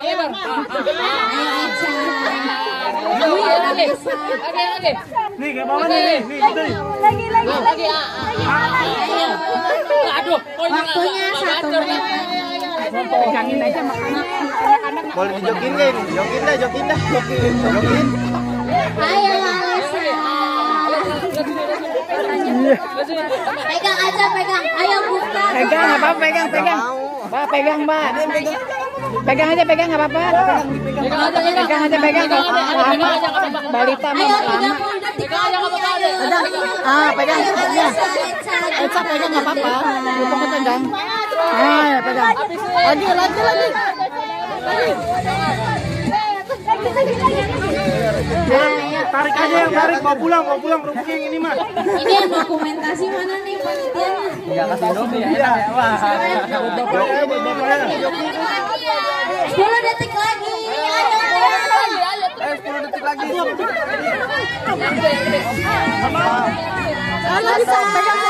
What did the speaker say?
Lagi, lagi. Nih, ke bawah nih, nih, nih, gitu nih. Lagi, lagi, lagi. Aduh, Waktunya satu menit. Pegangin aja anak-anak Boleh dijokin nggak ini? Jokin dah, jokin dah, jokin, jokin. Ayo. Pegang aja, pegang. Ayo buka. Pegang, apa-apa, pegang, pegang. Mbak, pegang, Mbak. Pegang aja, pegang, nggak apa-apa. Pegang aja, pegang aja, pegang. Lama, balita. 30 detik lagi. Ah, pegang. Pegang nggak apa-apa. Lupungnya pegang. Ah, ya, pegang. Lagi, lagi, lagi. Ayo. Tarik aja yang tarik, mau pulang, mau pulang, rugi yang ini mah. Ini yang dokumentasi mana nih panitianya? Iya, kasih dong ya, enak ya, wah. Jokin, bapaknya. 10 detik lagi. Ayo. Eh, 10 detik lagi. Lagi, pegang.